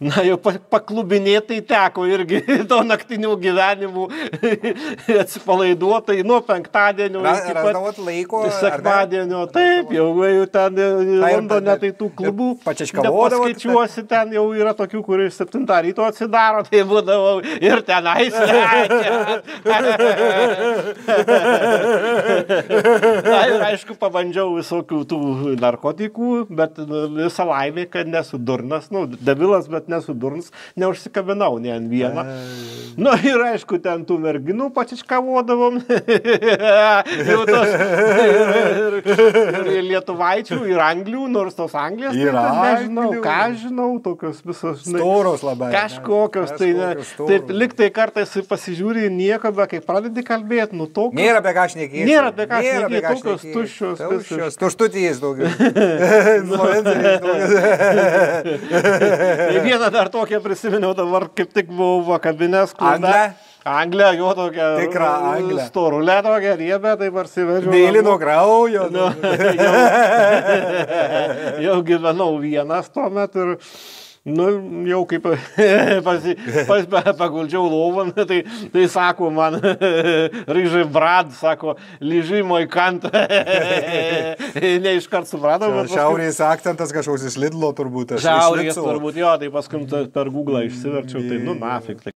Na, jau pa- paklubinėtai teko irgi to naktinių gyvenimų atsipalaiduotai nuo penktadienio Ra- iki pat laiko. sekmadienio. Taip, jau, jau ten e, Londone tai tų klubų. ir pačiaškavodavot? Paskaičiuosi, ten jau yra tokių, kuris 7 ryto atsidaro, tai būdavau ir tenais. Aišku, pabandžiau visokių tų narkotikų, bet nu, visą laimę, kad nesu durnas, nu, debilas, bet nesu durnas, neužsikabinau ne ant vieną. Na nu, ir aišku, ten tų merginų pačiškavodavom. Jau tos ir, ir, lietuvaičių, ir anglių, nors tos anglės. tai Ir ten nežinau, anglių. ką žinau, tokios visos. žinai, Storos labai. ne? Kažkokios, tai ne. Kažkokios. Taip, liktai kartais pasižiūri į nieko, bet kai pradedi kalbėti, nu tokios. Nėra apie ką šnekėti. Nėra apie ką šnekėti, tokios tuščios, Tuščios. Daugiau. Influenceriai daugiau. Tai vieną dar tokią prisiminiau, dabar kaip tik buvau vakabinės klube. Anglė, jo tokia. Tikrą anglę. Storulė tokia, riebė, tai parsivežiau. Mėlyno kraujo. Nu, jau, jau gyvenau vienas tuo metu ir, nu, jau kaip pasi, pas, paguldžiau lovon, tai, tai sako man, ryžai brad, sako, lyžimo į kantą. ne iškart supratau, bet paskui- Šiaurės akcentas kažkoks iš Lidlo turbūt. Šiaurės turbūt jo, tai paskui per Google išsiverčiau, tai nu, nafik. Tai